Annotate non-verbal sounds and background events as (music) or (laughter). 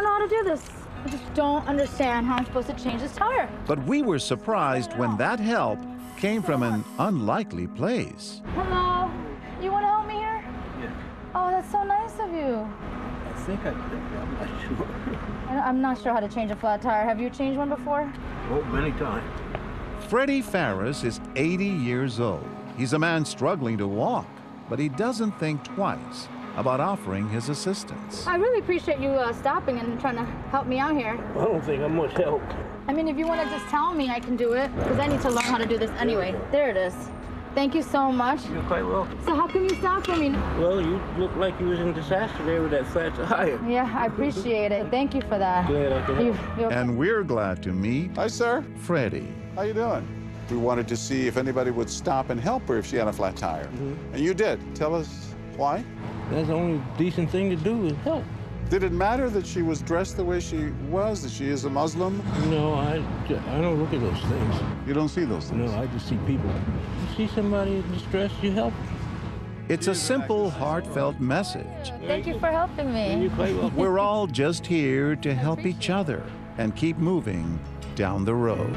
don't know how to do this. I just don't understand how I'm supposed to change this tire. But we were surprised when that help came from an unlikely place. Hello? You want to help me here? Yeah. Oh, that's so nice of you. I think I did. I'm not (laughs) sure. I- I'm not sure how to change a flat tire. Have you changed one before? Oh, many times. Freddie Farris is 80 years old. He's a man struggling to walk, but he doesn't think twice about offering his assistance. I really appreciate you uh, stopping and trying to help me out here. I don't think I'm much help. I mean, if you want to just tell me, I can do it because I need to learn how to do this anyway. There it is. Thank you so much. You're quite welcome. So how come you stopped for me? Well, you look like you was in disaster there with that flat tire. Yeah, I appreciate it. Thank you for that. Glad I could You, help. And we're glad to meet Hi, sir. Freddie. How you doing? We wanted to see if anybody would stop and help her if she had a flat tire. And you did. Tell us why. That's the only decent thing to do is help. Did it matter that she was dressed the way she was, that she is a Muslim? No, I, I don't look at those things. You don't see those things. No, I just see people. You see somebody in distress, you help. It's a simple, heartfelt message. thank you for helping And you're me. quite welcome. We're all just here to help each other and keep moving down the road.